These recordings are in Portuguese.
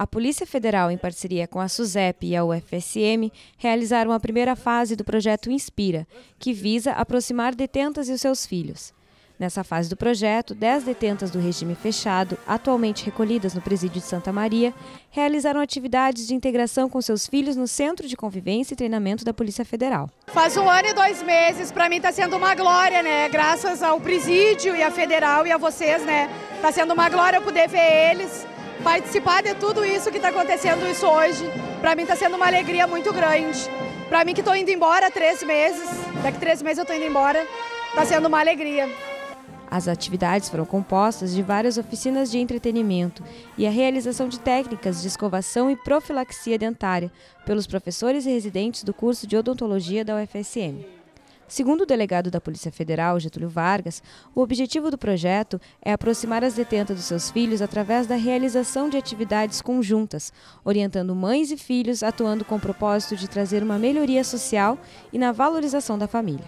A Polícia Federal, em parceria com a SUSEP e a UFSM, realizaram a primeira fase do projeto Inspira, que visa aproximar detentas e os seus filhos. Nessa fase do projeto, 10 detentas do regime fechado, atualmente recolhidas no presídio de Santa Maria, realizaram atividades de integração com seus filhos no Centro de Convivência e Treinamento da Polícia Federal. Faz um ano e dois meses, para mim está sendo uma glória, né? Graças ao presídio e à Federal e a vocês, né? Está sendo uma glória poder ver eles participar de tudo isso que está acontecendo isso hoje, para mim está sendo uma alegria muito grande. Para mim que estou indo embora há três meses, daqui três meses eu estou indo embora, está sendo uma alegria. As atividades foram compostas de várias oficinas de entretenimento e a realização de técnicas de escovação e profilaxia dentária pelos professores e residentes do curso de odontologia da UFSM. Segundo o delegado da Polícia Federal, Getúlio Vargas, o objetivo do projeto é aproximar as detentas dos seus filhos através da realização de atividades conjuntas, orientando mães e filhos, atuando com o propósito de trazer uma melhoria social e na valorização da família.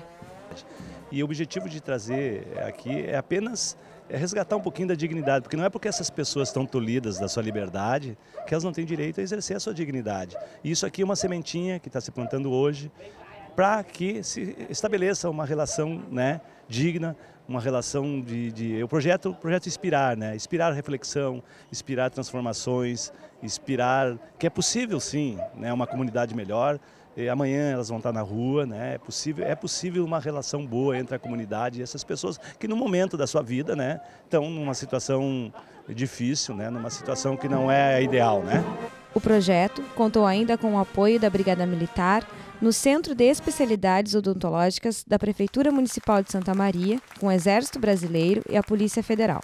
E o objetivo de trazer aqui é apenas é resgatar um pouquinho da dignidade, porque não é porque essas pessoas estão tolhidas da sua liberdade que elas não têm direito a exercer a sua dignidade. E isso aqui é uma sementinha que está se plantando hoje para que se estabeleça uma relação né, digna, uma relação de, de, o projeto o projeto inspirar né inspirar reflexão inspirar transformações inspirar que é possível sim né uma comunidade melhor e amanhã elas vão estar na rua né é possível é possível uma relação boa entre a comunidade e essas pessoas que no momento da sua vida né estão numa situação difícil né numa situação que não é ideal né. O projeto contou ainda com o apoio da Brigada Militar no Centro de Especialidades Odontológicas da Prefeitura Municipal de Santa Maria, com o Exército Brasileiro e a Polícia Federal.